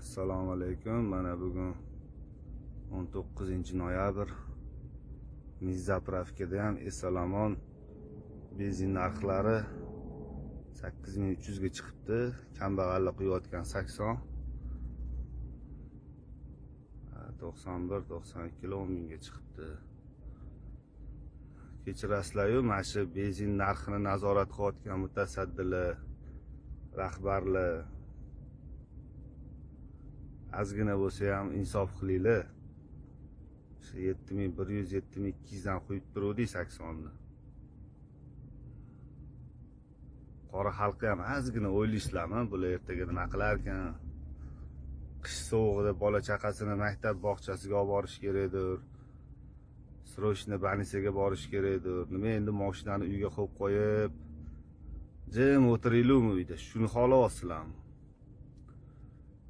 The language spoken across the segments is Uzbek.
assalomu alaykum. Mana bugun 19 noyabr. Mizzapravkada ham esalomon benzin narxlari 8300 ga chiqibdi. Kambag'allar quyayotgan 80 91 92 kilo 10 mingga chiqibdi. Kechirasizlaryu mana shu benzin narxini nazorat qilayotgan mutasaddilar rahbarlar ozgina bo'lsa ham insof qilinglar. O'sha yetti ming bir yuz yetti ming ikki yuzdan qo'yib turuvdik saksonni. Qora xalqi ham ozgina o'ylaysizlarmi bular ertaga nima qilarkan? Qish sovug'ida bola chaqasini maktab bog'chasiga olib borish kerakdir. Срочно больницаga borish kerakdir. Nima endi moshinani uyga qo'yib qo'yib? Jim o'tiringlarmi uyda? Shuni xohlayapsizlarmi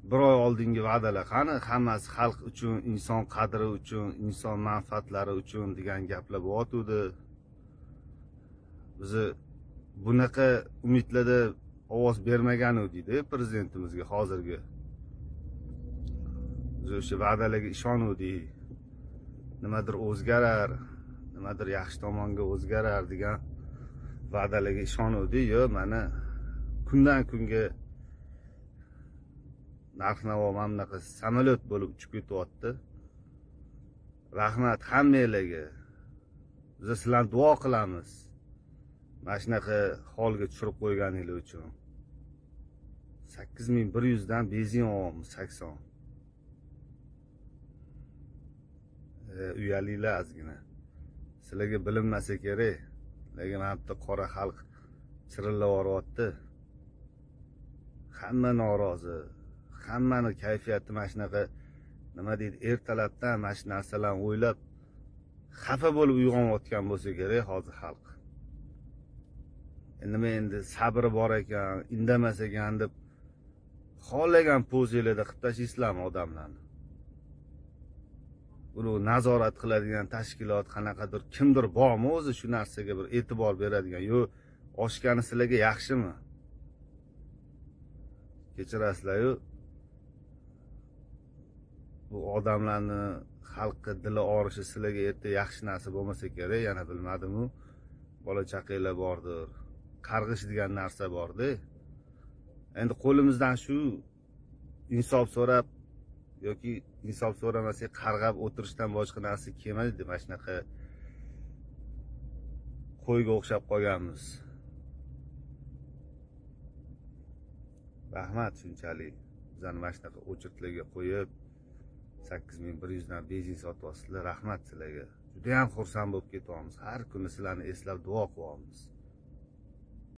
bir oy oldingi va'dalar qani? Hammasi xalq uchun inson qadri uchun inson manfaatlari uchun degan gaplar bo'lyotgandi bizni bunaqa umidlarda ovoz bermagan edikda prezidentimizga hozirgi. Biz o'sha va'dalarga ishonuvdik. Nimadir o'zgarar nimadir yaxshi tomonga o'zgarar degan va'dalarga ishonuvdik. Yo mana kundan kunga narx navo mana bunaqa samolyot bo'lib uchib ketyapti. Rahmat hammanglarga biz sizlarni duo qilamiz. Mana shunaqa holga tushirib qo'yganinglar uchun. Sakkiz ming bir yuzdan benzin olyapmiz sakson. E, uyalinglar ozgina sizlarga bilinmasa kerak lekin mana bitta qora xalq chirillab yuboryapti hamma norozi. Hammani kayfiyati mana shunaqa nima deydi ertalabdan mana shu narsalarni o'ylab xafa bo'lib uyg'onayotgan bo'lsa kerak hozir xalq. Nima endi sabri bor ekan indamas ekan deb xohlagan pozinglarda qilib tashlaysizlarmi odamlarni. Buni nazorat qiladigan tashkilot qanaqadir kimdir bormi o'zi shu narsaga bir e'tibor beradigan yo oshgani sizlarga yaxshimi? Kechirasizlaryu? Bu odamlarni xalqqa dili orishi sizlarga erta yaxshi narsa bo'lmasa kerak yana bilmadimu? Bola chaqanglar bordir qarg'ish degan narsa borda. Endi qo'limizdan shu insof so'rab yoki insof so'ramasak qarg'ab o'tirishdan boshqa narsa kelmaydi mana shunaqa qo'yga o'xshab qolganmiz. Rahmat shunchalik. Bizani mana shunaqa o'chirtlarga qo'yib sakkiz ming bir yuzdan benzin sotyapsizlar rahmat sizlarga. Judayam xursand bo'lib ketyapmiz. Har kuni sizlarni eslab duo qilyapmiz